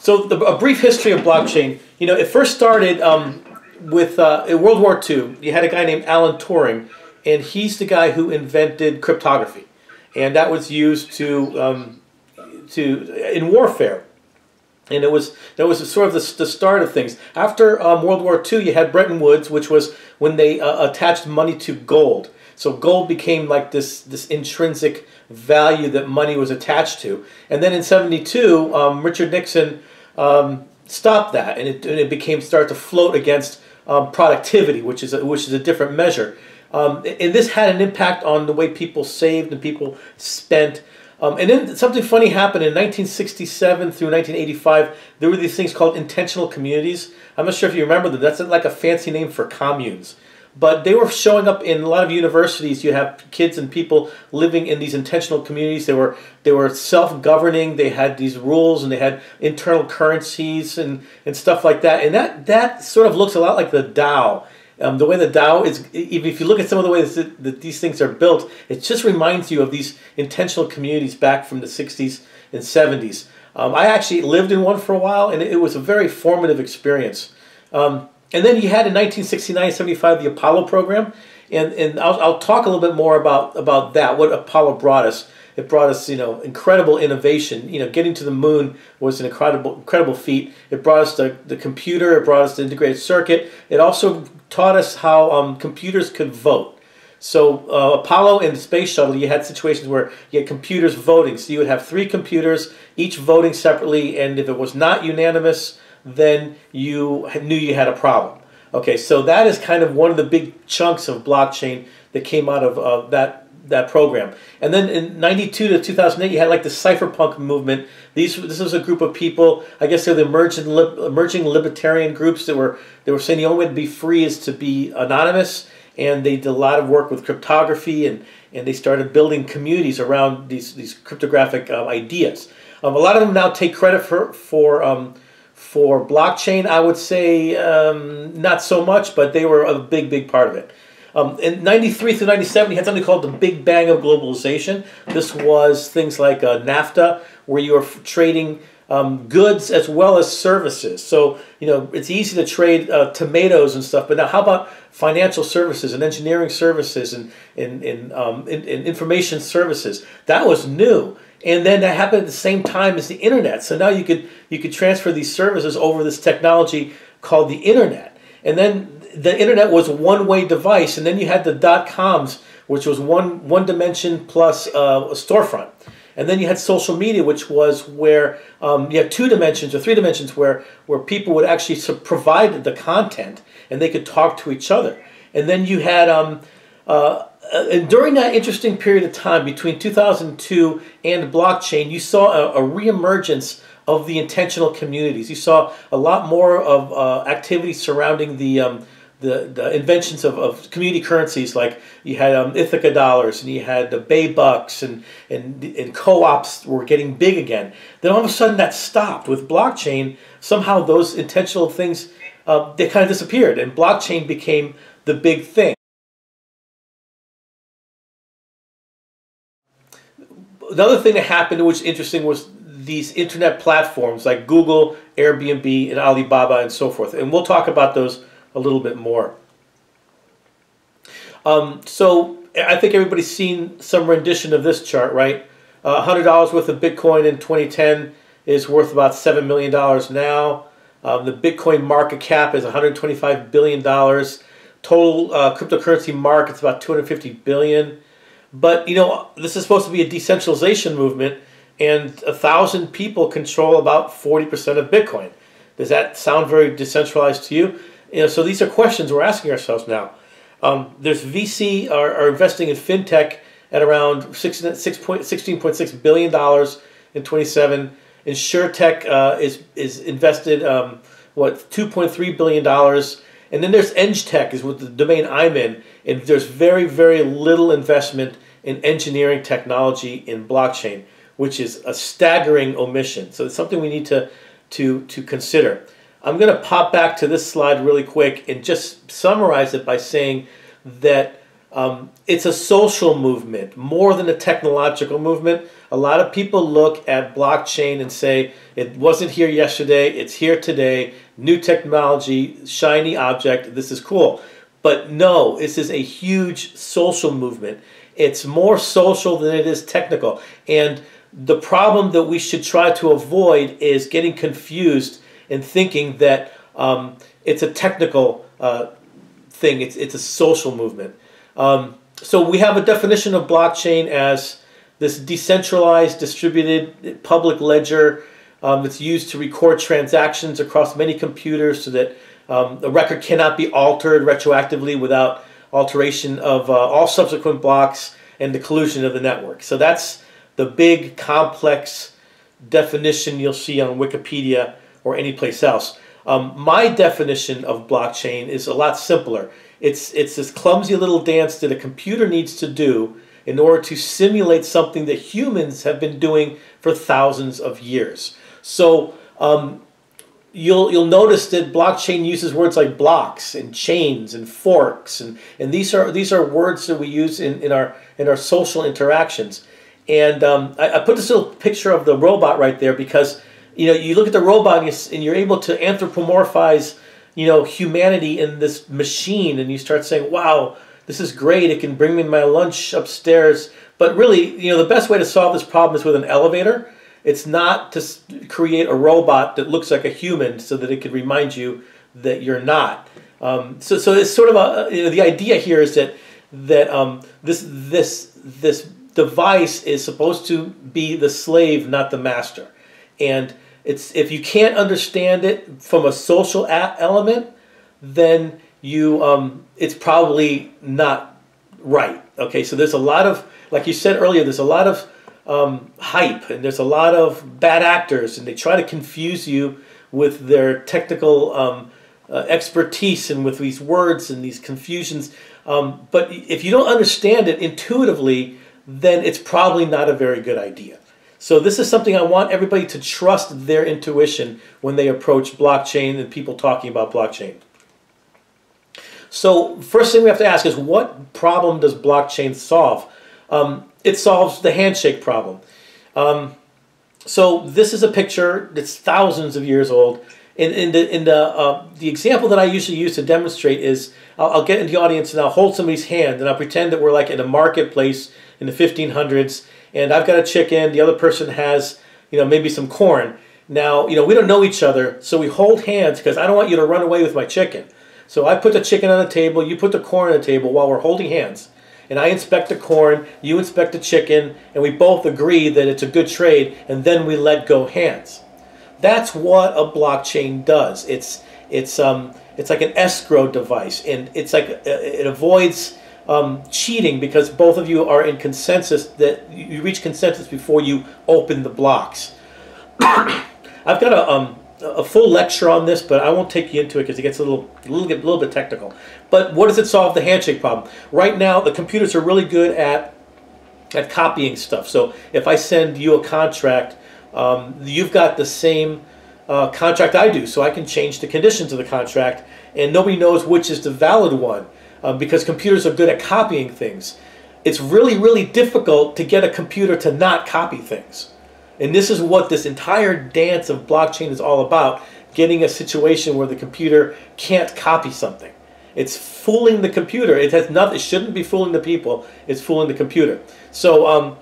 So the, a brief history of blockchain. You know, it first started um, with uh, in World War II. You had a guy named Alan Turing, and he's the guy who invented cryptography, and that was used to um, to in warfare. And it was that was sort of the, the start of things. After um, World War II, you had Bretton Woods, which was when they uh, attached money to gold. So gold became like this this intrinsic value that money was attached to. And then in '72, um, Richard Nixon um, that, and it, and it became start to float against um, productivity, which is a, which is a different measure. Um, and this had an impact on the way people saved and people spent. Um, and then something funny happened in 1967 through 1985. There were these things called intentional communities. I'm not sure if you remember them. That's like a fancy name for communes but they were showing up in a lot of universities. You have kids and people living in these intentional communities. They were they were self-governing. They had these rules and they had internal currencies and, and stuff like that. And that that sort of looks a lot like the DAO. Um, the way the DAO is, even if you look at some of the ways that, that these things are built, it just reminds you of these intentional communities back from the 60s and 70s. Um, I actually lived in one for a while, and it, it was a very formative experience. Um, and then you had in 1969-75 the Apollo program, and, and I'll, I'll talk a little bit more about, about that, what Apollo brought us. It brought us, you know, incredible innovation. You know, getting to the moon was an incredible, incredible feat. It brought us the, the computer. It brought us the integrated circuit. It also taught us how um, computers could vote. So uh, Apollo and the space shuttle, you had situations where you had computers voting. So you would have three computers, each voting separately, and if it was not unanimous, then you knew you had a problem. Okay, so that is kind of one of the big chunks of blockchain that came out of uh, that that program. And then in 92 to 2008, you had like the cypherpunk movement. These this was a group of people. I guess they're the emerging emerging libertarian groups that were they were saying the only way to be free is to be anonymous. And they did a lot of work with cryptography, and and they started building communities around these these cryptographic uh, ideas. Um, a lot of them now take credit for for um, for blockchain, I would say um, not so much, but they were a big, big part of it. Um, in 93 through 97, you had something called the Big Bang of Globalization. This was things like uh, NAFTA, where you were trading um, goods as well as services. So, you know, it's easy to trade uh, tomatoes and stuff, but now how about financial services and engineering services and, and, and, um, and, and information services? That was new and then that happened at the same time as the internet. So now you could you could transfer these services over this technology called the internet, and then the internet was a one way device, and then you had the dot coms, which was one one dimension plus uh, a storefront. And then you had social media, which was where um, you had two dimensions or three dimensions where, where people would actually provide the content and they could talk to each other. And then you had um, uh, uh, and during that interesting period of time between 2002 and blockchain, you saw a, a reemergence of the intentional communities. You saw a lot more of uh, activity surrounding the, um, the, the inventions of, of community currencies, like you had um, Ithaca dollars and you had the Bay Bucks, and, and, and co ops were getting big again. Then all of a sudden that stopped. With blockchain, somehow those intentional things uh, they kind of disappeared, and blockchain became the big thing. Another thing that happened, which was interesting, was these internet platforms like Google, Airbnb, and Alibaba, and so forth. And we'll talk about those a little bit more. Um, so I think everybody's seen some rendition of this chart, right? Uh, $100 worth of Bitcoin in 2010 is worth about $7 million now. Um, the Bitcoin market cap is $125 billion. Total uh, cryptocurrency market is about $250 billion. But you know, this is supposed to be a decentralization movement, and a thousand people control about forty percent of Bitcoin. Does that sound very decentralized to you? You know, so these are questions we're asking ourselves now. Um, there's VC are, are, investing in fintech at around $16.6 billion in 27. InsurTech uh, is, is invested, um, what, $2.3 billion. And then there's EngTech is what the domain I'm in, and there's very, very little investment in engineering technology in blockchain, which is a staggering omission. So it's something we need to, to, to consider. I'm going to pop back to this slide really quick and just summarize it by saying that um, it's a social movement more than a technological movement. A lot of people look at blockchain and say it wasn't here yesterday, it's here today, new technology, shiny object, this is cool. But no, this is a huge social movement. It's more social than it is technical. And the problem that we should try to avoid is getting confused and thinking that um, it's a technical uh, thing, it's, it's a social movement. Um, so we have a definition of blockchain as this decentralized, distributed public ledger um, that's used to record transactions across many computers so that um, a record cannot be altered retroactively without alteration of uh, all subsequent blocks and the collusion of the network. So that's the big, complex definition you'll see on Wikipedia or any place else. Um, my definition of blockchain is a lot simpler. It's, it's this clumsy little dance that a computer needs to do in order to simulate something that humans have been doing for thousands of years. So um, you'll, you'll notice that blockchain uses words like blocks and chains and forks, and, and these, are, these are words that we use in, in, our, in our social interactions. And um, I, I put this little picture of the robot right there because you know you look at the robot and you're able to anthropomorphize you know, humanity in this machine and you start saying, wow, this is great. It can bring me my lunch upstairs. But really, you know, the best way to solve this problem is with an elevator. It's not to create a robot that looks like a human so that it can remind you that you're not. Um, so, so it's sort of a, you know, the idea here is that that um, this this this device is supposed to be the slave, not the master, and it's if you can't understand it from a social element, then you um, it's probably not right. Okay, so there's a lot of like you said earlier, there's a lot of um, hype and there's a lot of bad actors, and they try to confuse you with their technical um, uh, expertise and with these words and these confusions. Um, but if you don't understand it intuitively, then it's probably not a very good idea. So this is something I want everybody to trust their intuition when they approach blockchain and people talking about blockchain. So first thing we have to ask is what problem does blockchain solve? Um, it solves the handshake problem. Um, so this is a picture that's thousands of years old. In, in the, in the, uh, the example that I usually use to demonstrate is I'll, I'll get in the audience and I'll hold somebody's hand and I'll pretend that we're like in a marketplace in the 1500s and I've got a chicken, the other person has, you know, maybe some corn. Now, you know, we don't know each other, so we hold hands because I don't want you to run away with my chicken. So I put the chicken on the table, you put the corn on the table while we're holding hands. And I inspect the corn, you inspect the chicken, and we both agree that it's a good trade, and then we let go hands. That's what a blockchain does. It's it's um it's like an escrow device, and it's like uh, it avoids um, cheating because both of you are in consensus that you reach consensus before you open the blocks. I've got a, um, a full lecture on this, but I won't take you into it because it gets a little, a little, a little bit technical. But what does it solve the handshake problem? Right now, the computers are really good at at copying stuff. So if I send you a contract, um, you've got the same uh, contract I do, so I can change the conditions of the contract, and nobody knows which is the valid one um, because computers are good at copying things. It's really, really difficult to get a computer to not copy things. And this is what this entire dance of blockchain is all about, getting a situation where the computer can't copy something. It's fooling the computer. It has nothing. It shouldn't be fooling the people. It's fooling the computer. So um,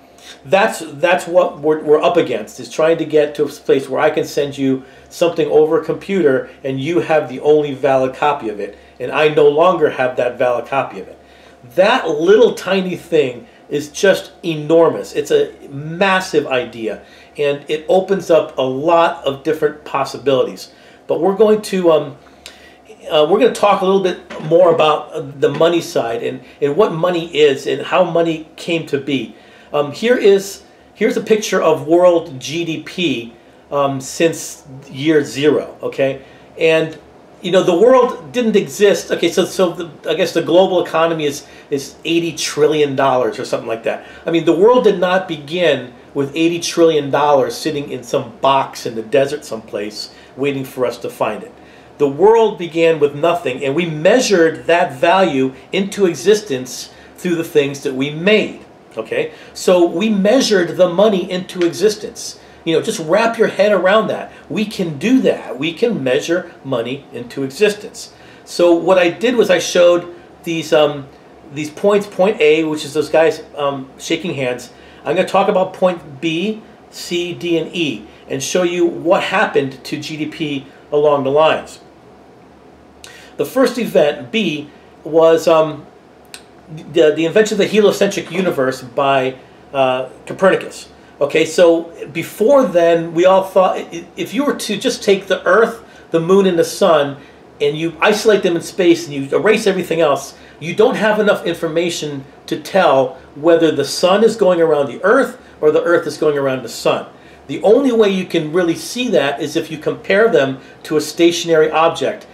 that's that's what we're, we're up against. Is trying to get to a place where I can send you something over a computer and you have the only valid copy of it and I no longer have that valid copy of it. That little tiny thing is just enormous. It's a massive idea, and it opens up a lot of different possibilities. But we're going to um, uh, we're going to talk a little bit more about the money side and, and what money is and how money came to be. Um, here is here's a picture of world GDP um, since year zero. Okay, and you know the world didn't exist okay so so the, i guess the global economy is is 80 trillion dollars or something like that i mean the world did not begin with 80 trillion dollars sitting in some box in the desert someplace waiting for us to find it the world began with nothing and we measured that value into existence through the things that we made. Okay? So we measured the money into existence. You know, just wrap your head around that. We can do that. We can measure money into existence. So what I did was I showed these um, these points. Point A, which is those guys um, shaking hands. I'm going to talk about point B, C, D, and E, and show you what happened to GDP along the lines. The first event, B, was um, the, the invention of the heliocentric universe by uh, Copernicus. Okay, so before then, we all thought if you were to just take the Earth, the Moon, and the Sun, and you isolate them in space and you erase everything else, you don't have enough information to tell whether the Sun is going around the Earth or the Earth is going around the Sun. The only way you can really see that is if you compare them to a stationary object.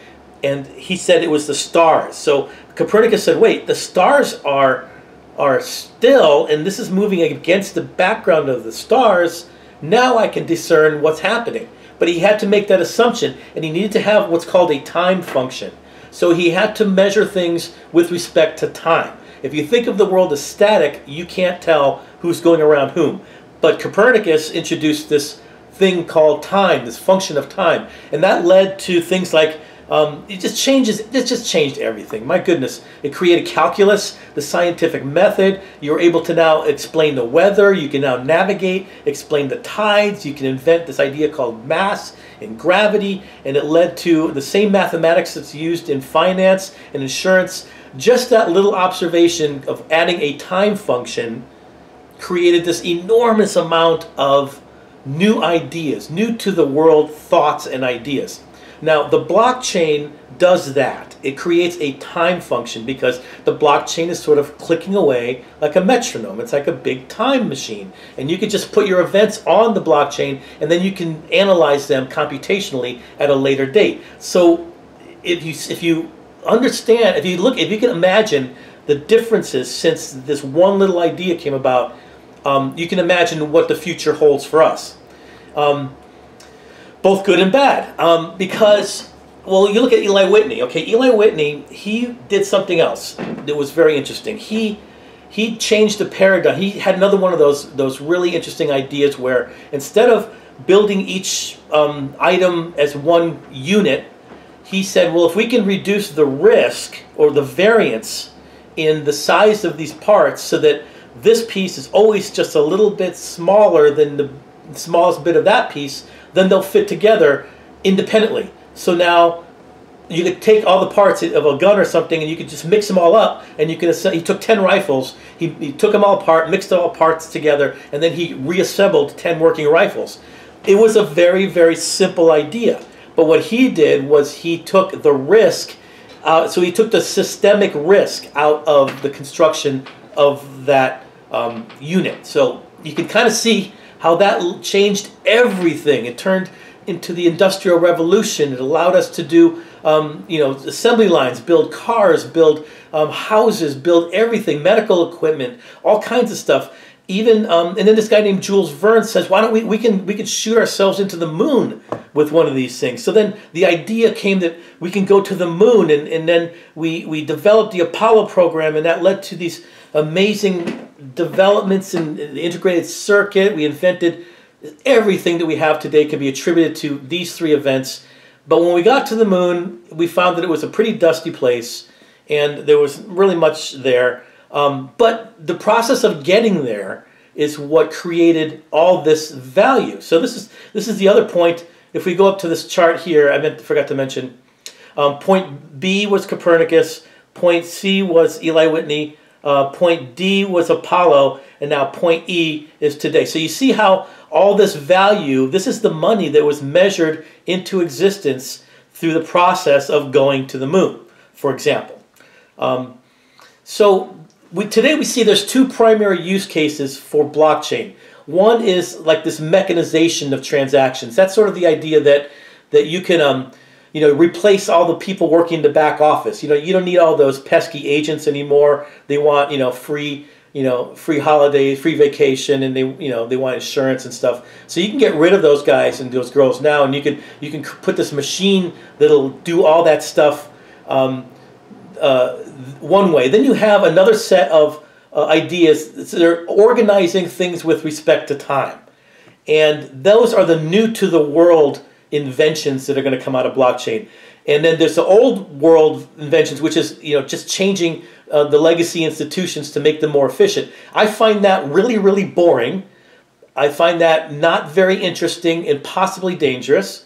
And he said it was the stars. So Copernicus said, wait, the stars are are still, and this is moving against the background of the stars, now I can discern what's happening. But he had to make that assumption, and he needed to have what's called a time function. So he had to measure things with respect to time. If you think of the world as static, you can't tell who's going around whom. But Copernicus introduced this thing called time, this function of time, and that led to things like um, it just changes, it just changed everything. My goodness. It created calculus, the scientific method. You're able to now explain the weather. You can now navigate, explain the tides. You can invent this idea called mass and gravity. And it led to the same mathematics that's used in finance and insurance. Just that little observation of adding a time function created this enormous amount of new ideas, new to the world thoughts and ideas. Now, the blockchain does that. It creates a time function because the blockchain is sort of clicking away like a metronome. It's like a big time machine. And you can just put your events on the blockchain and then you can analyze them computationally at a later date. So if you, if you understand, if you look, if you can imagine the differences since this one little idea came about, um, you can imagine what the future holds for us. Um, both good and bad. Um, because, well, you look at Eli Whitney. Okay, Eli Whitney, he did something else that was very interesting. He he changed the paradigm. He had another one of those those really interesting ideas where instead of building each um, item as one unit, he said, well, if we can reduce the risk or the variance in the size of these parts so that this piece is always just a little bit smaller than the smallest bit of that piece, then they'll fit together independently. So now you could take all the parts of a gun or something and you could just mix them all up and you can he took 10 rifles he, he took them all apart mixed all parts together and then he reassembled 10 working rifles it was a very very simple idea but what he did was he took the risk uh, so he took the systemic risk out of the construction of that um, unit so you can kind of see how that changed everything. It turned into the Industrial Revolution. It allowed us to do, um, you know, assembly lines, build cars, build um, houses, build everything, medical equipment, all kinds of stuff. Even um, and then this guy named Jules Verne says, "Why don't we we can we can shoot ourselves into the moon with one of these things?" So then the idea came that we can go to the moon, and, and then we we developed the Apollo program, and that led to these amazing developments in the integrated circuit. We invented everything that we have today can be attributed to these three events. But when we got to the moon, we found that it was a pretty dusty place and there was really much there. Um, but the process of getting there is what created all this value. So this is this is the other point. If we go up to this chart here, I meant forgot to mention. Um, point B was Copernicus. Point C was Eli Whitney. Uh, point D was Apollo, and now point E is today. So you see how all this value, this is the money that was measured into existence through the process of going to the moon, for example. Um, so we, today we see there's two primary use cases for blockchain. One is like this mechanization of transactions. That's sort of the idea that that you can um, you know, replace all the people working in the back office. You know, you don't need all those pesky agents anymore. They want, you know, free, you know, free holidays, free vacation, and they, you know, they want insurance and stuff. So you can get rid of those guys and those girls now, and you can you can put this machine that'll do all that stuff um, uh, one way. Then you have another set of uh, ideas. So they're organizing things with respect to time. And those are the new to the world inventions that are going to come out of blockchain. And then there's the old world inventions, which is you know just changing uh, the legacy institutions to make them more efficient. I find that really, really boring. I find that not very interesting and possibly dangerous.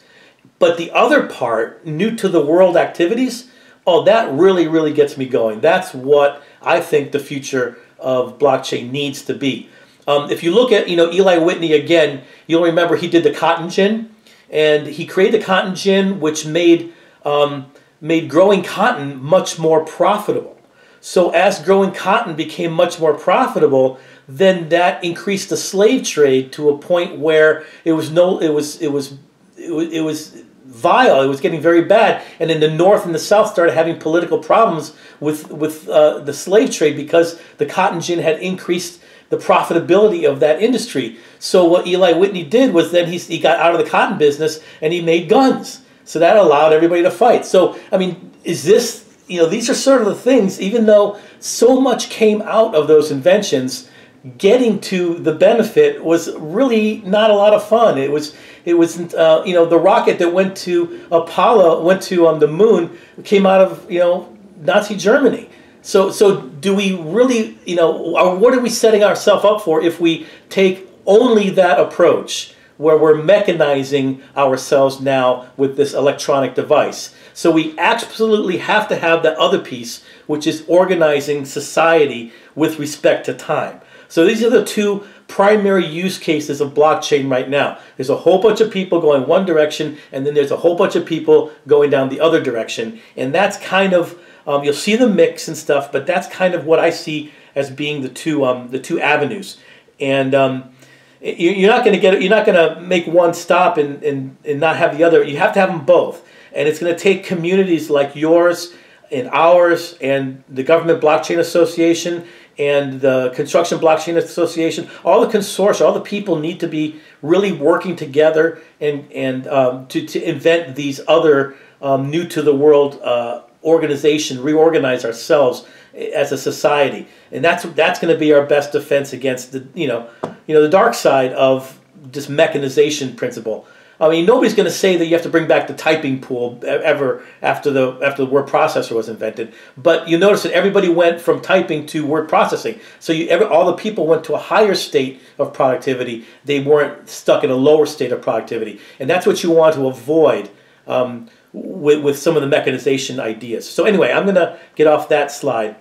But the other part, new to the world activities, oh, that really, really gets me going. That's what I think the future of blockchain needs to be. Um, if you look at, you know, Eli Whitney again, you'll remember he did the cotton gin, and he created the cotton gin, which made um, made growing cotton much more profitable. So as growing cotton became much more profitable, then that increased the slave trade to a point where it was no, it was, it was, it was, it was vile. It was getting very bad, and then the North and the South started having political problems with with uh, the slave trade because the cotton gin had increased the profitability of that industry. So what Eli Whitney did was then he, he got out of the cotton business and he made guns. So that allowed everybody to fight. So I mean, is this you know these are sort of the things. Even though so much came out of those inventions, getting to the benefit was really not a lot of fun. It was it was uh, you know the rocket that went to Apollo went to um, the moon came out of you know Nazi Germany. So so do we really you know what are we setting ourselves up for if we take only that approach? where we're mechanizing ourselves now with this electronic device. So we absolutely have to have that other piece, which is organizing society with respect to time. So these are the two primary use cases of blockchain right now. There's a whole bunch of people going one direction, and then there's a whole bunch of people going down the other direction. And that's kind of, um, you'll see the mix and stuff, but that's kind of what I see as being the two, um, the two avenues. And um, you're not going to get you're not going to make one stop and, and, and not have the other you have to have them both and it's going to take communities like yours and ours and the government blockchain association and the construction blockchain association all the consortia all the people need to be really working together and and um, to, to invent these other um, new to the world uh, organization reorganize ourselves as a society, and that's that's going to be our best defense against the you know you know the dark side of this mechanization principle. I mean, nobody's going to say that you have to bring back the typing pool ever after the after the word processor was invented. But you notice that everybody went from typing to word processing. So you, every, all the people went to a higher state of productivity. They weren't stuck in a lower state of productivity, and that's what you want to avoid. Um, with, with some of the mechanization ideas. So anyway, I'm going to get off that slide.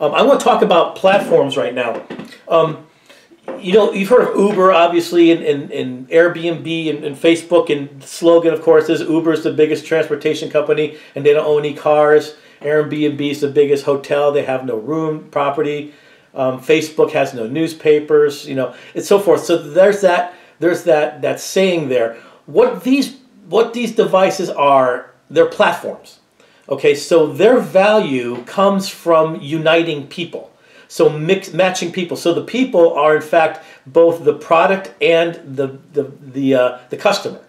Um, I want to talk about platforms right now. Um, you know, you've heard of Uber, obviously, and, and, and Airbnb and, and, Facebook, and the slogan, of course, is Uber is the biggest transportation company, and they don't own any cars. Airbnb is the biggest hotel; they have no room property. Um, Facebook has no newspapers, you know, and so forth. So there's that. There's that that saying there. What these what these devices are they're platforms. Okay, so their value comes from uniting people. So mix, matching people. So the people are in fact both the product and the the the uh, the customer,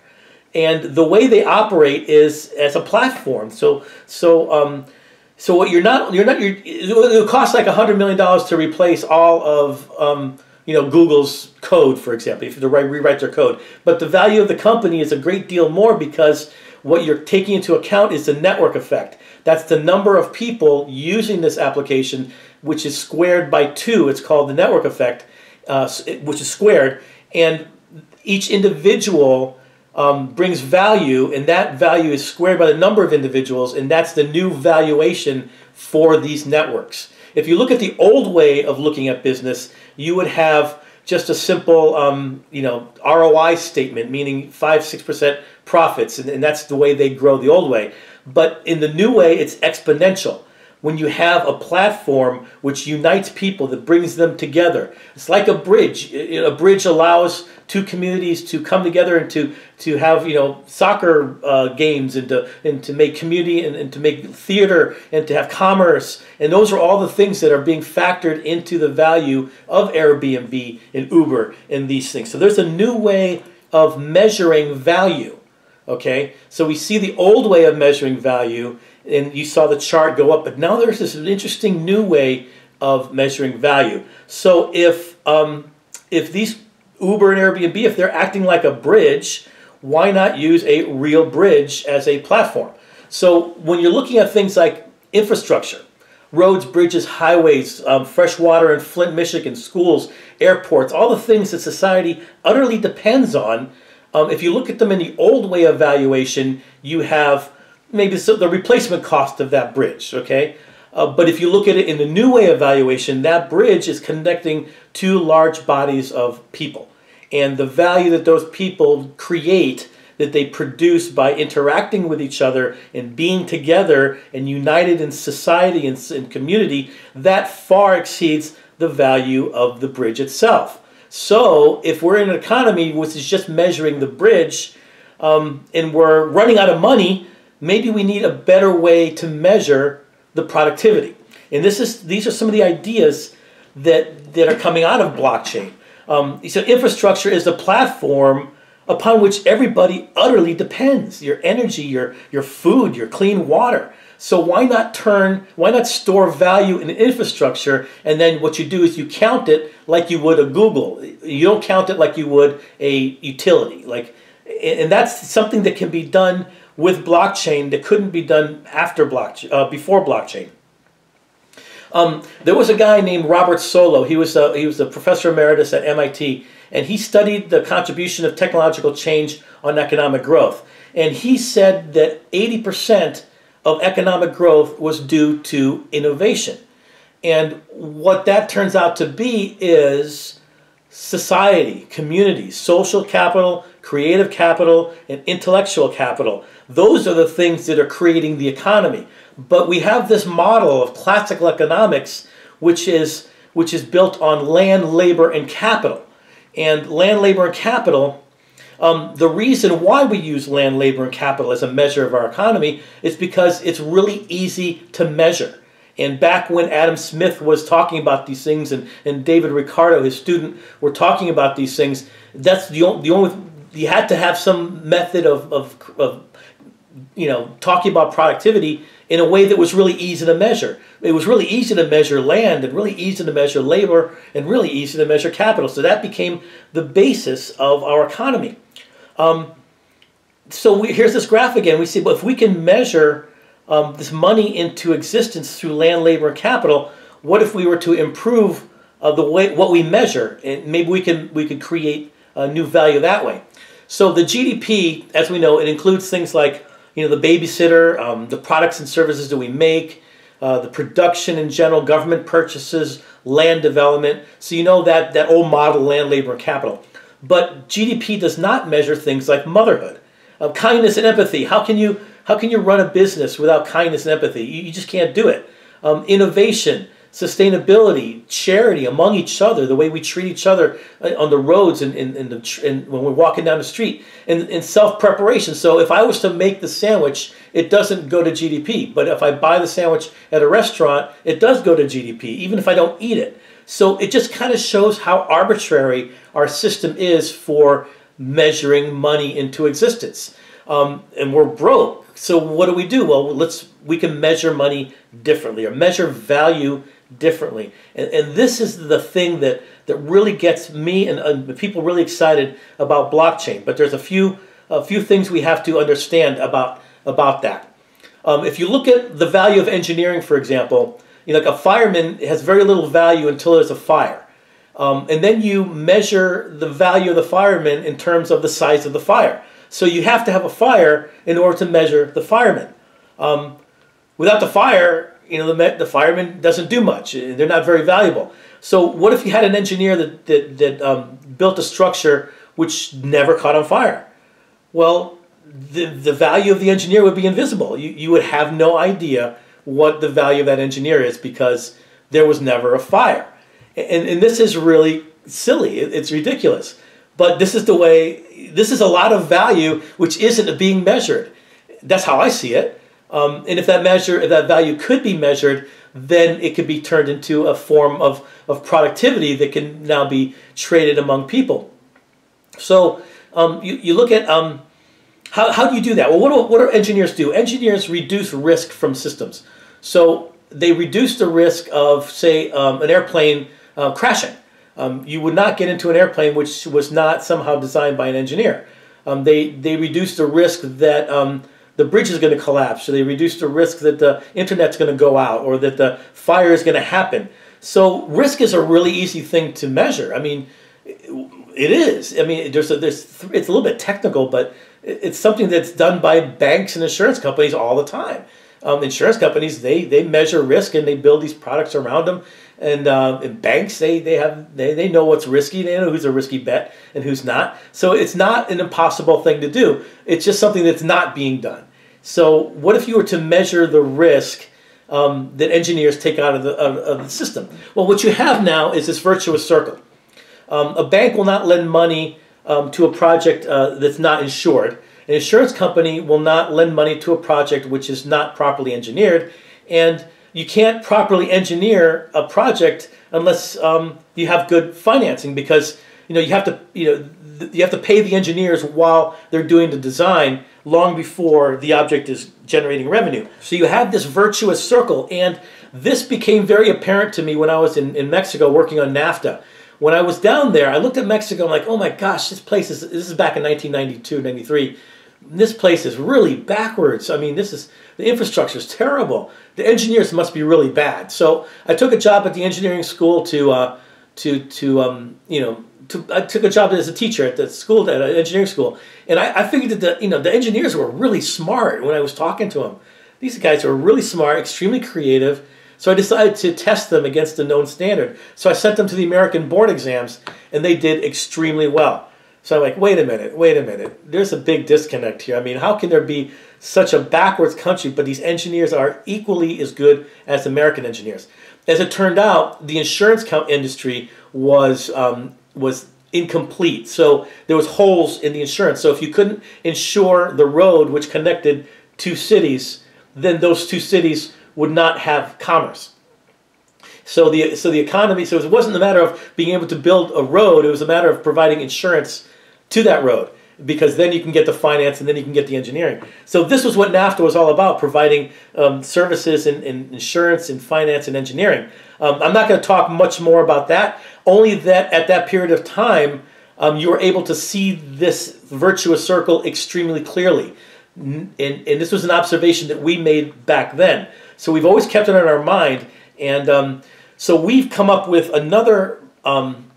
and the way they operate is as a platform. So so um, so what you're not you're not you're, it'll cost like hundred million dollars to replace all of um, you know Google's code, for example, if you to rewrite their code. But the value of the company is a great deal more because what you're taking into account is the network effect. That's the number of people using this application, which is squared by two. It's called the network effect, uh, which is squared. And each individual um, brings value, and that value is squared by the number of individuals, and that's the new valuation for these networks. If you look at the old way of looking at business, you would have just a simple, um, you know, ROI statement, meaning five, six percent profits, and, and that's the way they grow the old way. But in the new way, it's exponential. When you have a platform which unites people, that brings them together. It's like a bridge. A bridge allows two communities to come together and to, to have you know soccer uh, games and to, and to make community and, and to make theater and to have commerce. And those are all the things that are being factored into the value of Airbnb and Uber and these things. So there's a new way of measuring value Okay, so we see the old way of measuring value, and you saw the chart go up, but now there's this interesting new way of measuring value. So if um, if these Uber and Airbnb, if they're acting like a bridge, why not use a real bridge as a platform? So when you're looking at things like infrastructure, roads, bridges, highways, um, fresh water in Flint, Michigan, schools, airports, all the things that society utterly depends on, um, if you look at them in the old way of valuation, you have maybe the replacement cost of that bridge, okay? Uh, but if you look at it in the new way of valuation, that bridge is connecting two large bodies of people. And the value that those people create, that they produce by interacting with each other and being together and united in society and in community, that far exceeds the value of the bridge itself. So if we're in an economy which is just measuring the bridge um, and we're running out of money, maybe we need a better way to measure the productivity. And this is these are some of the ideas that, that are coming out of blockchain. Um, so infrastructure is the platform upon which everybody utterly depends. Your energy, your, your food, your clean water. So why not turn, why not store value in infrastructure and then what you do is you count it like you would a Google. You don't count it like you would a utility. Like, and that's something that can be done with blockchain that couldn't be done after blockchain, uh, before blockchain. Um, there was a guy named Robert Solow. He was a, he was a professor emeritus at MIT, and he studied the contribution of technological change on economic growth. And he said that 80 percent of economic growth was due to innovation. And what that turns out to be is society, community, social capital, creative capital, and intellectual capital. Those are the things that are creating the economy. But we have this model of classical economics, which is, which is built on land, labor, and capital. And land, labor, and capital um, the reason why we use land, labor, and capital as a measure of our economy is because it's really easy to measure. And back when Adam Smith was talking about these things and, and David Ricardo, his student, were talking about these things, that's the, only, the only, you had to have some method of, of, of, you know, talking about productivity in a way that was really easy to measure. It was really easy to measure land and really easy to measure labor and really easy to measure capital. So that became the basis of our economy. Um, so we, here's this graph again. We see, well, if we can measure um, this money into existence through land, labor, and capital, what if we were to improve uh, the way what we measure, and maybe we can we could create a new value that way. So the GDP, as we know, it includes things like you know the babysitter, um, the products and services that we make, uh, the production in general, government purchases, land development. So you know that that old model, land, labor, and capital. But GDP does not measure things like motherhood, kindness and empathy. How can you how can you run a business without kindness and empathy? You, you just can't do it. Um, innovation, sustainability, charity among each other, the way we treat each other uh, on the roads and, and, and, the, and when we're walking down the street, and, and self-preparation. So if I was to make the sandwich, it doesn't go to GDP. But if I buy the sandwich at a restaurant, it does go to GDP, even if I don't eat it. So it just kind of shows how arbitrary our system is for measuring money into existence. Um, and we're broke. So what do we do? Well, let's we can measure money differently or measure value differently. And, and this is the thing that, that really gets me and uh, people really excited about blockchain. But there's a few a few things we have to understand about about that. Um, if you look at the value of engineering, for example, you know, like a fireman has very little value until there's a fire. Um, and then you measure the value of the fireman in terms of the size of the fire. So you have to have a fire in order to measure the fireman. Um, without the fire, you know, the, the fireman doesn't do much. They're not very valuable. So what if you had an engineer that, that, that um, built a structure which never caught on fire? Well, the, the value of the engineer would be invisible. You, you would have no idea what the value of that engineer is because there was never a fire. And, and this is really silly. It's ridiculous. But this is the way, this is a lot of value which isn't being measured. That's how I see it. Um, and if that measure, if that value could be measured, then it could be turned into a form of, of productivity that can now be traded among people. So um, you, you look at um, how, how do you do that? Well, what do, what do engineers do? Engineers reduce risk from systems. So they reduce the risk of, say, um, an airplane uh, crashing. Um, you would not get into an airplane which was not somehow designed by an engineer. Um, they, they reduce the risk that um, the bridge is going to collapse, so they reduce the risk that the internet's going to go out or that the fire is going to happen. So risk is a really easy thing to measure. I mean, it is. I mean, there's a, there's it's a little bit technical, but it's something that's done by banks and insurance companies all the time. Um, insurance companies they they measure risk and they build these products around them. And, uh, and banks they they have they, they know what's risky. They know who's a risky bet and who's not. So it's not an impossible thing to do. It's just something that's not being done. So what if you were to measure the risk? Um, that engineers take out of the, of, of the system. Well, what you have now is this virtuous circle. Um, a bank will not lend money um, to a project uh, that's not insured. An insurance company will not lend money to a project which is not properly engineered. And you can't properly engineer a project unless um, you have good financing because you know you have to you know you have to pay the engineers while they're doing the design long before the object is generating revenue. So you have this virtuous circle and this became very apparent to me when I was in, in Mexico working on NAFTA when I was down there, I looked at Mexico. I'm like, oh my gosh, this place is. This is back in 1992, 93. This place is really backwards. I mean, this is the infrastructure is terrible. The engineers must be really bad. So I took a job at the engineering school to uh, to to um, you know to, I took a job as a teacher at the school at an engineering school, and I, I figured that the you know the engineers were really smart when I was talking to them. These guys were really smart, extremely creative so I decided to test them against a known standard. So I sent them to the American board exams, and they did extremely well. So I'm like, wait a minute, wait a minute. There's a big disconnect here. I mean, how can there be such a backwards country, but these engineers are equally as good as American engineers? As it turned out, the insurance industry was um, was incomplete. So there was holes in the insurance. So if you couldn't insure the road which connected two cities, then those two cities would not have commerce. So the, so the economy, so it wasn't a matter of being able to build a road, it was a matter of providing insurance to that road because then you can get the finance and then you can get the engineering. So this was what NAFTA was all about, providing um, services in, in, insurance and finance and engineering. Um, I'm not going to talk much more about that, only that at that period of time, um, you were able to see this virtuous circle extremely clearly. And, and this was an observation that we made back then. So we've always kept it in our mind. And um, so we've come up with another, um,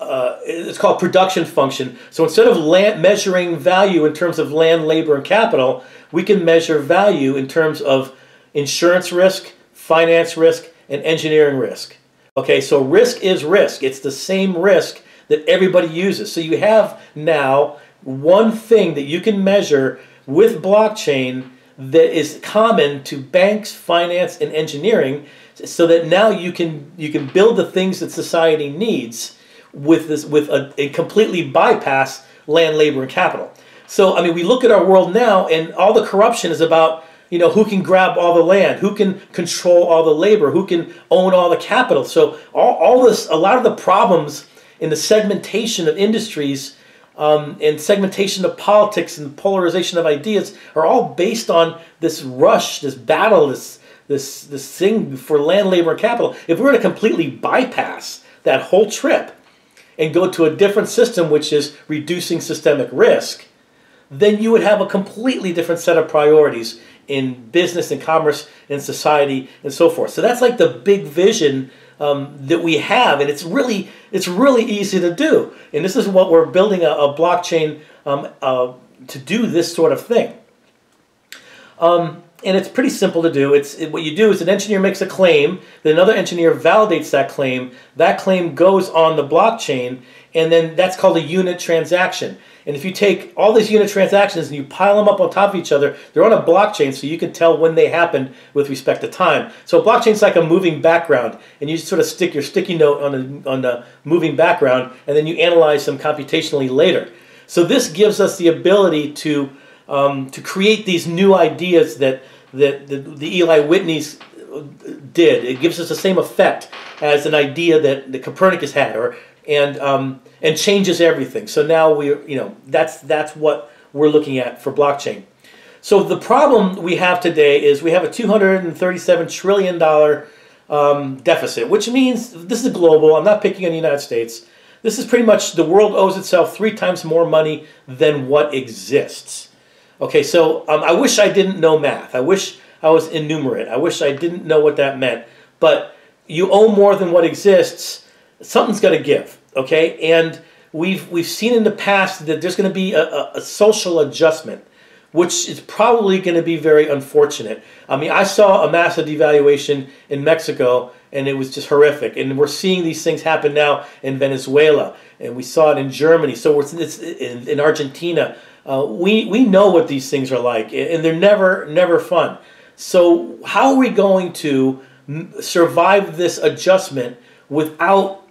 uh, it's called production function. So instead of land, measuring value in terms of land, labor, and capital, we can measure value in terms of insurance risk, finance risk, and engineering risk. Okay, so risk is risk. It's the same risk that everybody uses. So you have now one thing that you can measure with blockchain that is common to banks, finance, and engineering, so that now you can you can build the things that society needs with this with a, a completely bypass land, labor, and capital. So I mean, we look at our world now, and all the corruption is about you know who can grab all the land, who can control all the labor, who can own all the capital. So all, all this, a lot of the problems in the segmentation of industries um, and segmentation of politics and polarization of ideas are all based on this rush, this battle, this this this thing for land, labor, and capital. If we were to completely bypass that whole trip and go to a different system, which is reducing systemic risk, then you would have a completely different set of priorities in business and commerce and society and so forth. So that's like the big vision um, that we have, and it's really it's really easy to do. And this is what we're building a, a blockchain um, uh, to do this sort of thing. Um, and it's pretty simple to do. It's it, what you do is an engineer makes a claim, then another engineer validates that claim. That claim goes on the blockchain, and then that's called a unit transaction. And if you take all these unit transactions and you pile them up on top of each other, they're on a blockchain so you can tell when they happened with respect to time. So a blockchain is like a moving background, and you sort of stick your sticky note on the, on the moving background, and then you analyze them computationally later. So this gives us the ability to, um, to create these new ideas that, that the, the Eli Whitney's did. It gives us the same effect as an idea that, that Copernicus had, or and um, and changes everything. So now we, you know, that's that's what we're looking at for blockchain. So the problem we have today is we have a 237 trillion dollar um, deficit, which means this is global. I'm not picking on the United States. This is pretty much the world owes itself three times more money than what exists. Okay, so um, I wish I didn't know math. I wish I was innumerate. I wish I didn't know what that meant. But you owe more than what exists. Something's got to give. Okay, and we've we've seen in the past that there's going to be a, a, a social adjustment which is probably going to be very unfortunate. I mean, I saw a massive devaluation in Mexico, and it was just horrific. And we're seeing these things happen now in Venezuela, and we saw it in Germany. So it's, it's in, in Argentina. Uh, we we know what these things are like, and they're never never fun. So how are we going to survive this adjustment without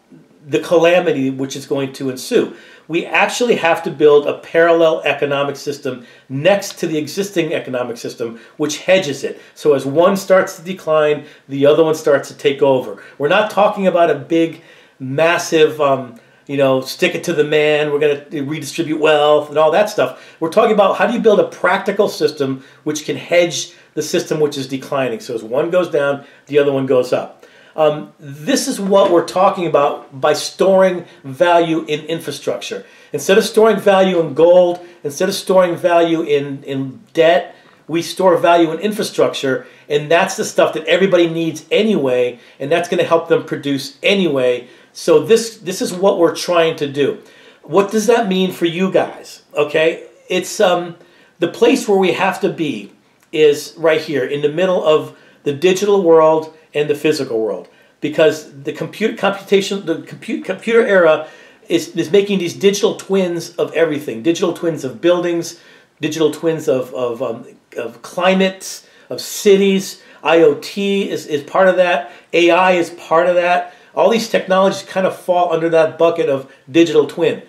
the calamity which is going to ensue? we actually have to build a parallel economic system next to the existing economic system, which hedges it. So as one starts to decline, the other one starts to take over. We're not talking about a big, massive, um, you know, stick it to the man, we're going to redistribute wealth and all that stuff. We're talking about how do you build a practical system which can hedge the system which is declining. So as one goes down, the other one goes up. Um, this is what we're talking about by storing value in infrastructure. Instead of storing value in gold, instead of storing value in, in debt, we store value in infrastructure, and that's the stuff that everybody needs anyway, and that's going to help them produce anyway. So this this is what we're trying to do. What does that mean for you guys? Okay, it's um, the place where we have to be is right here in the middle of the digital world and the physical world. Because the compute computation the compute computer era is, is making these digital twins of everything. Digital twins of buildings digital twins of, of, um, of climates of cities. Iot is, is part of that. Ai is part of that. All these technologies kind of fall under that bucket of digital twin.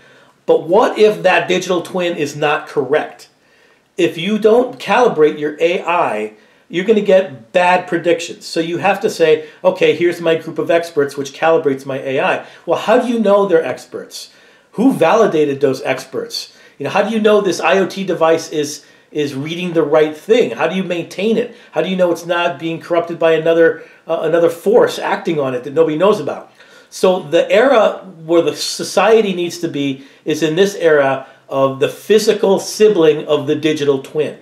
But what if that digital twin is not correct? If you don't calibrate your ai you're going to get bad predictions. So you have to say, okay, here's my group of experts which calibrates my AI. Well, how do you know they're experts? Who validated those experts? You know, how do you know this IoT device is is reading the right thing? How do you maintain it? How do you know it's not being corrupted by another uh, another force acting on it that nobody knows about? So the era where the society needs to be is in this era of the physical sibling of the digital twin.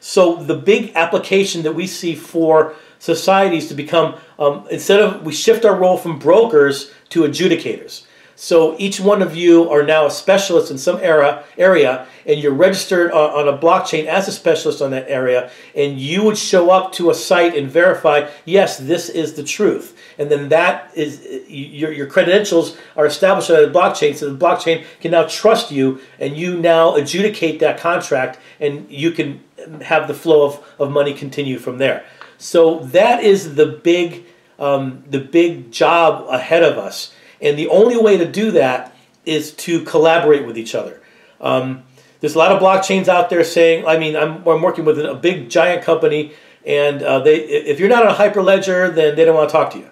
So the big application that we see for societies to become, um, instead of, we shift our role from brokers to adjudicators. So each one of you are now a specialist in some era, area, and you're registered on, on, a blockchain as a specialist on that area, and you would show up to a site and verify, yes, this is the truth. And then that is, your, your credentials are established on the blockchain, so the blockchain can now trust you, and you now adjudicate that contract, and you can have the flow of, of money continue from there. So that is the big, um, the big job ahead of us. And the only way to do that is to collaborate with each other. Um, there's a lot of blockchains out there saying, I mean, I'm, I'm working with a big giant company, and uh, they, if you're not on a Hyperledger, then they don't want to talk to you.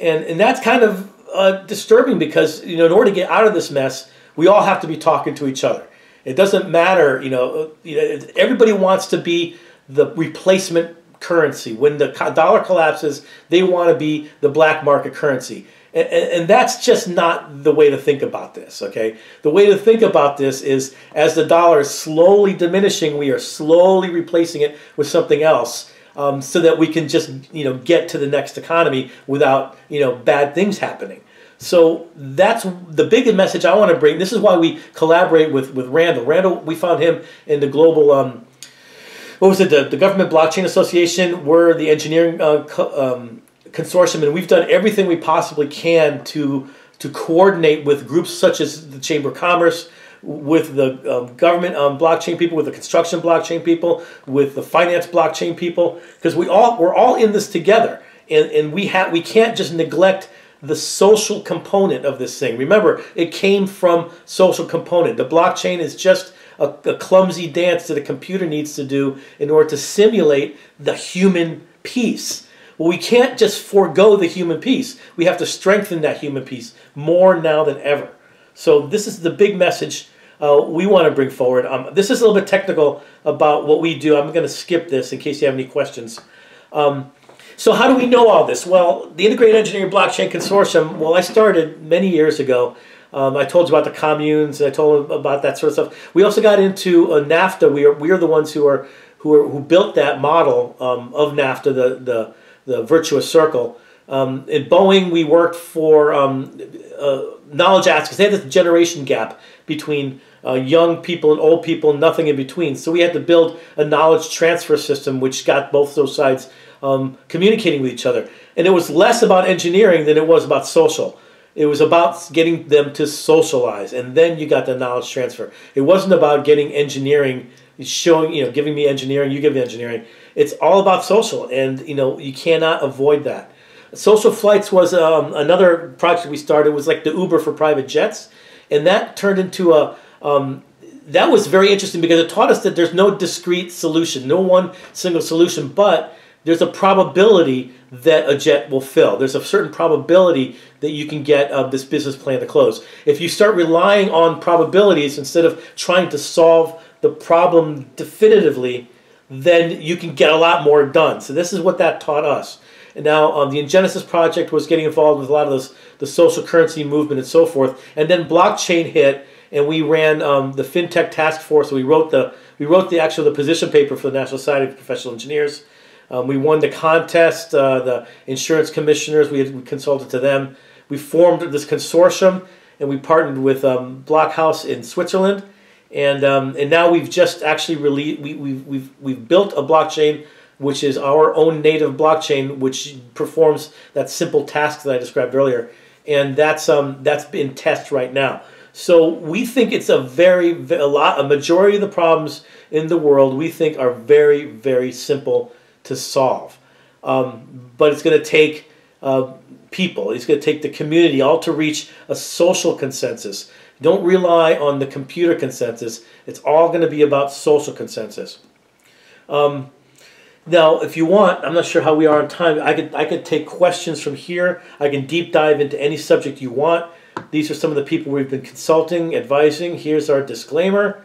And, and that's kind of uh, disturbing because, you know, in order to get out of this mess, we all have to be talking to each other. It doesn't matter, you know, you know, everybody wants to be the replacement currency. When the dollar collapses, they want to be the black market currency. And, and, that's just not the way to think about this, okay? The way to think about this is as the dollar is slowly diminishing, we are slowly replacing it with something else um, so that we can just, you know, get to the next economy without, you know, bad things happening. So that's the big message I want to bring. This is why we collaborate with, with Randall. Randall, we found him in the global, um, what was it, the, the Government Blockchain Association. We're the engineering uh, co um, consortium, and we've done everything we possibly can to, to coordinate with groups such as the Chamber of Commerce, with the um, government um, blockchain people, with the construction blockchain people, with the finance blockchain people, because we all we're all in this together, and and we have we can't just neglect the social component of this thing. Remember, it came from social component. The blockchain is just a, a, clumsy dance that a computer needs to do in order to simulate the human piece. Well, we can't just forego the human piece. We have to strengthen that human piece more now than ever. So this is the big message uh, we want to bring forward. Um, this is a little bit technical about what we do. I'm going to skip this in case you have any questions. Um, so how do we know all this? Well, the Integrated Engineering Blockchain Consortium, well, I started many years ago. Um, I told you about the communes. I told about that sort of stuff. We also got into uh, NAFTA. We are we are the ones who are who are who built that model um, of NAFTA, the the the virtuous circle. Um, in Boeing, we worked for um, uh, knowledge because they had this generation gap between uh, young people and old people, nothing in between. So we had to build a knowledge transfer system which got both those sides um, communicating with each other. And it was less about engineering than it was about social. It was about getting them to socialize, and then you got the knowledge transfer. It wasn't about getting engineering, showing you know, giving me engineering, you give me engineering. It's all about social, and you know you cannot avoid that. Social flights was um, another project we started. was like the Uber for private jets, and that turned into a um, that was very interesting because it taught us that there's no discrete solution, no one single solution, but there's a probability that a jet will fill. There's a certain probability that you can get uh, this business plan to close. If you start relying on probabilities instead of trying to solve the problem definitively, then you can get a lot more done. So this is what that taught us. And now um, the Ingenesis project was getting involved with a lot of those, the social currency movement and so forth. And then blockchain hit, and we ran um, the FinTech task force. We wrote the we wrote the actual the position paper for the National Society of Professional Engineers. Um, we won the contest. Uh, the insurance commissioners we, had, we consulted to them. We formed this consortium, and we partnered with um, in Switzerland. And um, and now we've just actually released. We, we've we've we've built a blockchain which is our own native blockchain, which performs that simple task that I described earlier, and that's um that's in test right now. So we think it's a very a lot a majority of the problems in the world we think are very very simple to solve, um, but it's going to take uh, people. It's going to take the community all to reach a social consensus. Don't rely on the computer consensus. It's all going to be about social consensus. Um, now, if you want, I'm not sure how we are on time. I could I could take questions from here. I can deep dive into any subject you want. These are some of the people we've been consulting, advising. Here's our disclaimer.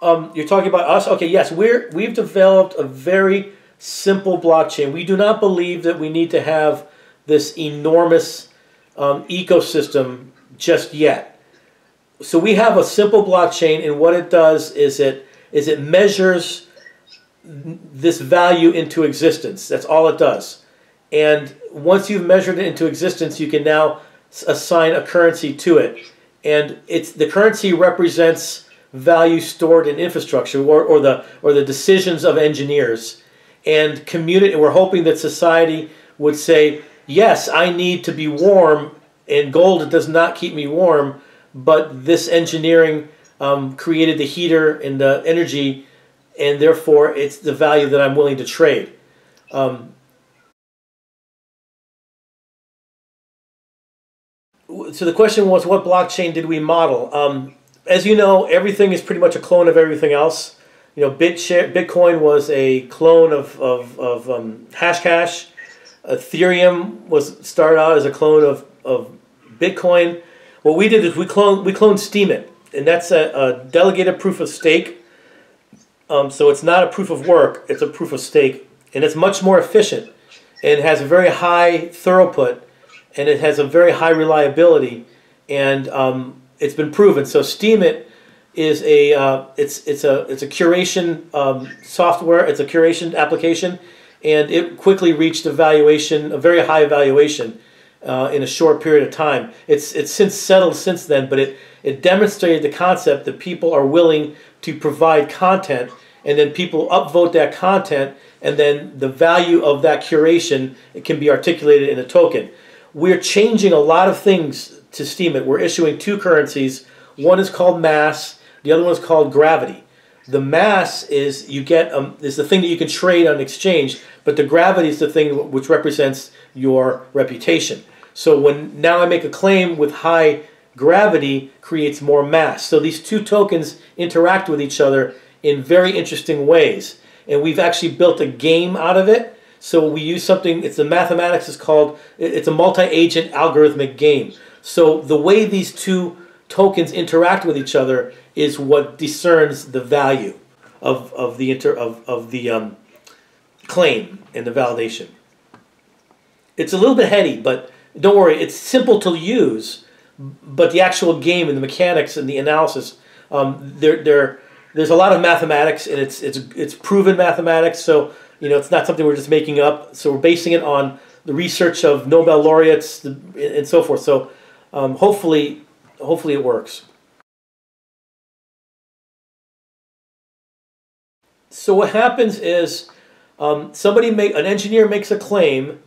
Um, you're talking about us? Okay, yes, we're we've developed a very simple blockchain. We do not believe that we need to have this enormous um, ecosystem just yet so we have a simple blockchain, and what it does is it is it measures this value into existence. That's all it does. And once you've measured it into existence, you can now assign a currency to it. And it's the currency represents value stored in infrastructure or, or the or the decisions of engineers. And community we're hoping that society would say, yes, I need to be warm, and gold does not keep me warm but this engineering um, created the heater and the energy, and therefore it's the value that I'm willing to trade. Um, so the question was, what blockchain did we model? Um, as you know, everything is pretty much a clone of everything else. You know, BitShare, Bitcoin was a clone of, of, of um, Hashcash. Ethereum was started out as a clone of, of Bitcoin. What we did is we cloned we cloned Steemit, and that's a, a delegated proof of stake. Um, so it's not a proof of work; it's a proof of stake, and it's much more efficient, and has a very high throughput, and it has a very high reliability, and um, it's been proven. So Steemit is a uh, it's it's a it's a curation um, software. It's a curation application, and it quickly reached a valuation, a very high valuation uh, in a short period of time. It's it's since settled since then, but it it demonstrated the concept that people are willing to provide content, and then people upvote that content, and then the value of that curation it can be articulated in a token. We're changing a lot of things to Steemit, We're issuing two currencies. One is called mass. The other one is called gravity. The mass is you get um, is the thing that you can trade on exchange, but the gravity is the thing which represents your reputation. So when now I make a claim with high gravity creates more mass. So these two tokens interact with each other in very interesting ways. And we've actually built a game out of it. So we use something, it's the mathematics is called, it's a multi-agent algorithmic game. So the way these two tokens interact with each other is what discerns the value of, of the inter, of, of the um, claim and the validation. It's a little bit heady, but don't worry, it's simple to use, but the actual game and the mechanics and the analysis, um, they're, they're, there's a lot of mathematics and it's, it's, it's proven mathematics, so you know, it's not something we're just making up. So we're basing it on the research of Nobel laureates and so forth. So um, hopefully, hopefully it works. So what happens is um, somebody make an engineer makes a claim,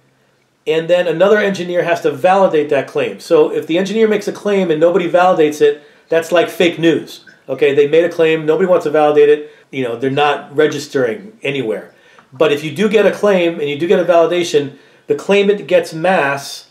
and then another engineer has to validate that claim. So if the engineer makes a claim and nobody validates it, that's like fake news. Okay, they made a claim, nobody wants to validate it. You know, they're not registering anywhere. But if you do get a claim and you do get a validation, the claimant gets mass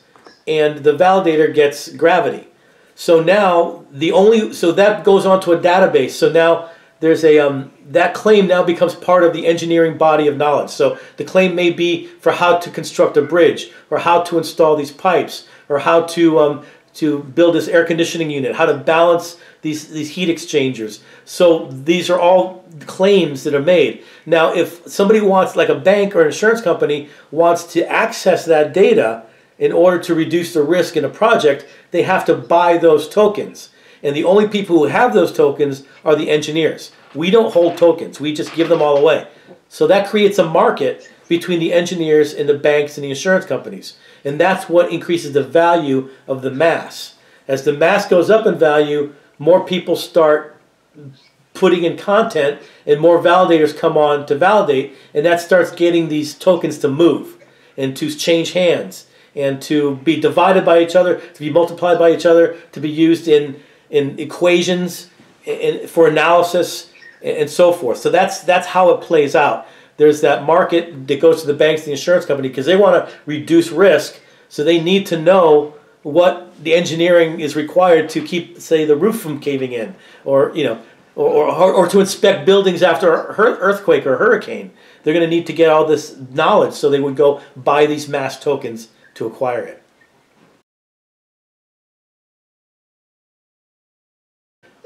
and the validator gets gravity. So now the only so that goes onto a database. So now there's a um, that claim now becomes part of the engineering body of knowledge. So the claim may be for how to construct a bridge, or how to install these pipes, or how to um, to build this air conditioning unit, how to balance these these heat exchangers. So these are all claims that are made. Now, if somebody wants, like a bank or an insurance company, wants to access that data in order to reduce the risk in a project, they have to buy those tokens. And the only people who have those tokens are the engineers. We don't hold tokens, we just give them all away. So that creates a market between the engineers and the banks and the insurance companies. And that's what increases the value of the mass. As the mass goes up in value, more people start putting in content and more validators come on to validate and that starts getting these tokens to move and to change hands and to be divided by each other, to be multiplied by each other, to be used in in equations and for analysis and so forth. So that's that's how it plays out. There's that market that goes to the banks, the insurance company, because they want to reduce risk. So they need to know what the engineering is required to keep, say, the roof from caving in, or you know, or or, or to inspect buildings after earthquake or hurricane. They're going to need to get all this knowledge, so they would go buy these mass tokens to acquire it.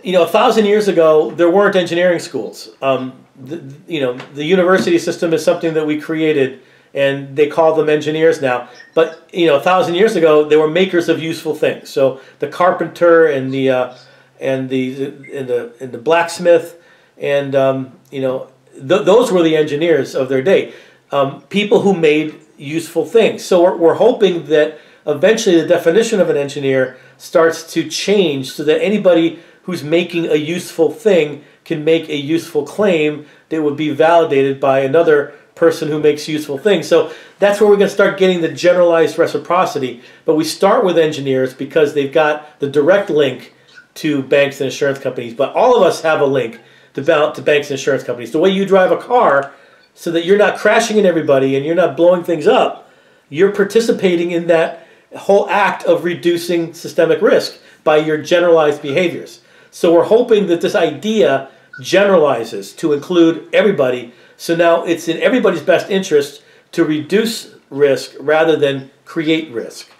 you know, a thousand years ago, there weren't engineering schools. Um, the, you know, the university system is something that we created, and they call them engineers now. But you know, a thousand years ago, they were makers of useful things. So the carpenter and the uh, and the and the and the blacksmith, and um, you know, th those were the engineers of their day. Um, people who made useful things. So we're, we're hoping that eventually the definition of an engineer starts to change so that anybody who's making a useful thing can make a useful claim that would be validated by another person who makes useful things. So that's where we're going to start getting the generalized reciprocity. But we start with engineers because they've got the direct link to banks and insurance companies. But all of us have a link to, to banks and insurance companies. The way you drive a car, so that you're not crashing in everybody and you're not blowing things up, you're participating in that whole act of reducing systemic risk by your generalized behaviors. So we're hoping that this idea generalizes to include everybody. So now it's in everybody's best interest to reduce risk rather than create risk.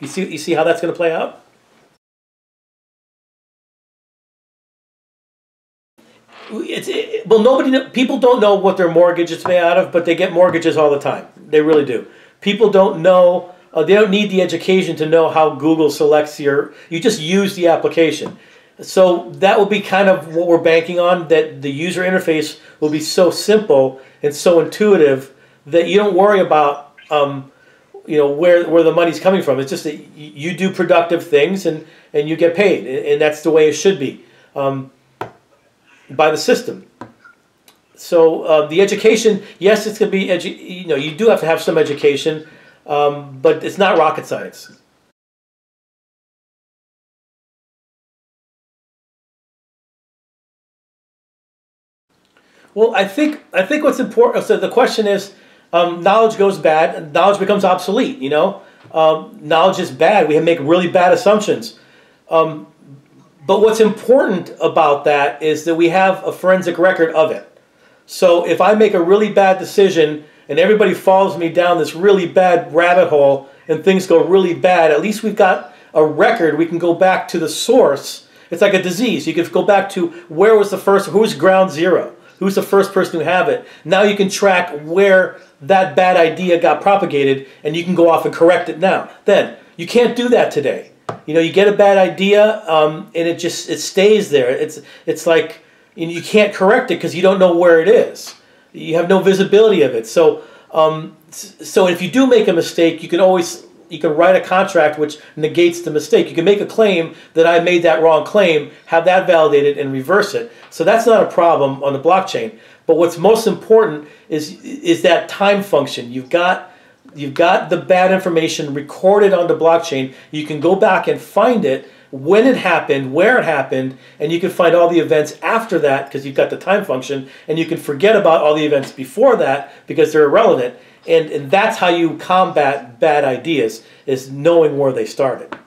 You see, you see how that's going to play out? Well, nobody, people don't know what their mortgage is made out of, but they get mortgages all the time. They really do. People don't know, uh, they don't need the education to know how Google selects your, you just use the application. So that will be kind of what we're banking on, that the user interface will be so simple and so intuitive that you don't worry about um, you know where, where the money's coming from. It's just that you do productive things and, and you get paid, and that's the way it should be um, by the system. So uh, the education, yes, it's going to be, edu- you know, you do have to have some education, um, but it's not rocket science. Well, I think I think what's important. So the question is, um, knowledge goes bad, knowledge becomes obsolete. You know, um, knowledge is bad. We make really bad assumptions. Um, but what's important about that is that we have a forensic record of it. So if I make a really bad decision and everybody follows me down this really bad rabbit hole and things go really bad, at least we've got a record, we can go back to the source. It's like a disease. You can go back to where was the first, who's ground zero, who's the first person to have it. Now you can track where that bad idea got propagated, and you can go off and correct it now. Then you can't do that today. You know, you get a bad idea, um, and it just it stays there. It's it's like you, you can't correct it because you don't know where it is. You have no visibility of it. So um, so if you do make a mistake, you can always you can write a contract which negates the mistake. You can make a claim that I made that wrong claim, have that validated, and reverse it. So that's not a problem on the blockchain. But what's most important is is that time function. You've got you've got the bad information recorded on the blockchain. You can go back and find it when it happened, where it happened, and you can find all the events after that because you've got the time function, and you can forget about all the events before that because they're irrelevant. And, and that's how you combat bad ideas, is knowing where they started.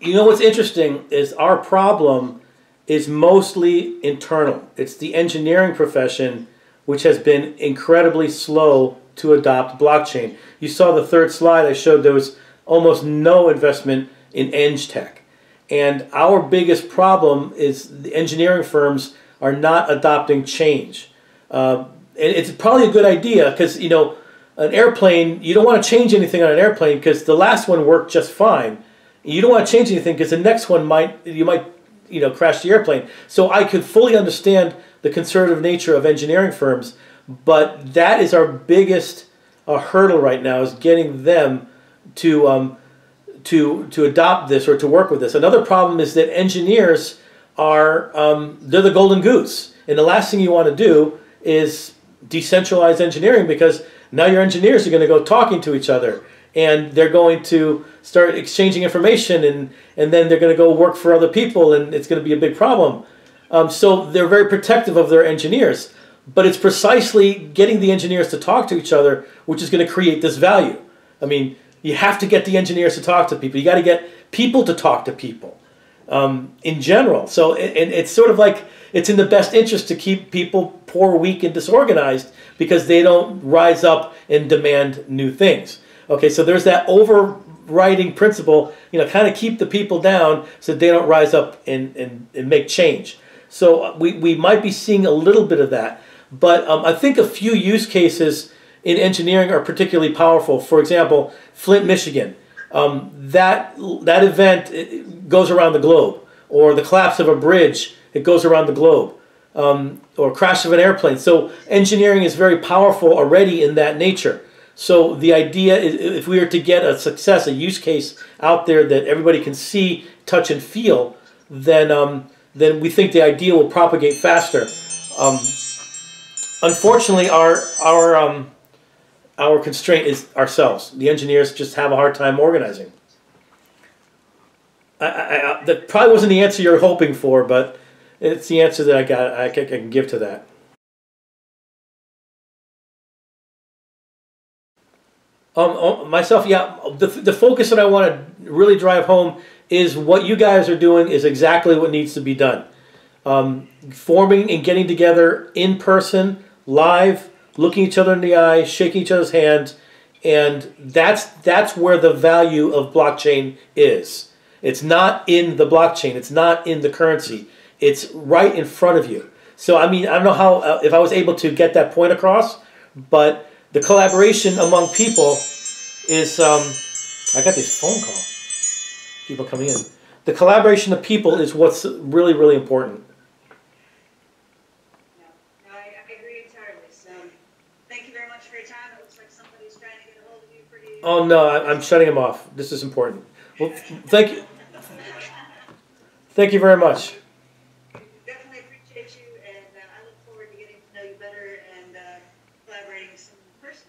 You know what's interesting is our problem is mostly internal. It's the engineering profession which has been incredibly slow to adopt blockchain. You saw the third slide I showed there was almost no investment in eng tech. And our biggest problem is the engineering firms are not adopting change. Uh, and it's probably a good idea because, you know, an airplane, you don't want to change anything on an airplane because the last one worked just fine. You don't want to change anything because the next one might, you might, you know, crash the airplane. So I could fully understand the conservative nature of engineering firms, but that is our biggest uh, hurdle right now is getting them to, um, to, to adopt this or to work with this. Another problem is that engineers are um, they're the golden goose. And the last thing you want to do is decentralize engineering because now your engineers are going to go talking to each other and they're going to start exchanging information and, and then they're going to go work for other people and it's going to be a big problem. Um, so they're very protective of their engineers. But it's precisely getting the engineers to talk to each other which is going to create this value. I mean, you have to get the engineers to talk to people. You got to get people to talk to people um, in general. So and it, it's sort of like it's in the best interest to keep people poor, weak, and disorganized because they don't rise up and demand new things. Okay, so there's that overriding principle, you know, kind of keep the people down so they don't rise up and, and, and make change. So we, we might be seeing a little bit of that. But um, I think a few use cases in engineering are particularly powerful. For example, Flint, Michigan. Um, that, that event goes around the globe. Or the collapse of a bridge, it goes around the globe. Um, or crash of an airplane. So engineering is very powerful already in that nature. So the idea is if we are to get a success, a use case out there that everybody can see, touch, and feel, then, um, then we think the idea will propagate faster. Um, unfortunately, our, our um, our constraint is ourselves. The engineers just have a hard time organizing. I, I, I, that probably wasn't the answer you're hoping for, but it's the answer that I got. I can, I can give to that. Um, oh, myself, yeah. The, the focus that I want to really drive home is what you guys are doing is exactly what needs to be done. Um, forming and getting together in person, live, looking each other in the eye, shaking each other's hands, and that's that's where the value of blockchain is. It's not in the blockchain. It's not in the currency. It's right in front of you. So I mean, I don't know how uh, if I was able to get that point across, but the collaboration among people is. Um, I got this phone call. People coming in. The collaboration of people is what's really really important. Oh no, I, am shutting him off. This is important. Well, thank you. Thank you very much. Definitely appreciate you, and uh, I look forward to getting to know you better and uh, collaborating some person.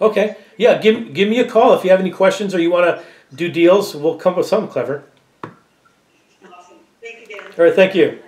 Okay. Yeah. Give give me a call if you have any questions or you want to do deals. We'll come up with something clever. Awesome. Thank you, Dan. All right. Thank you.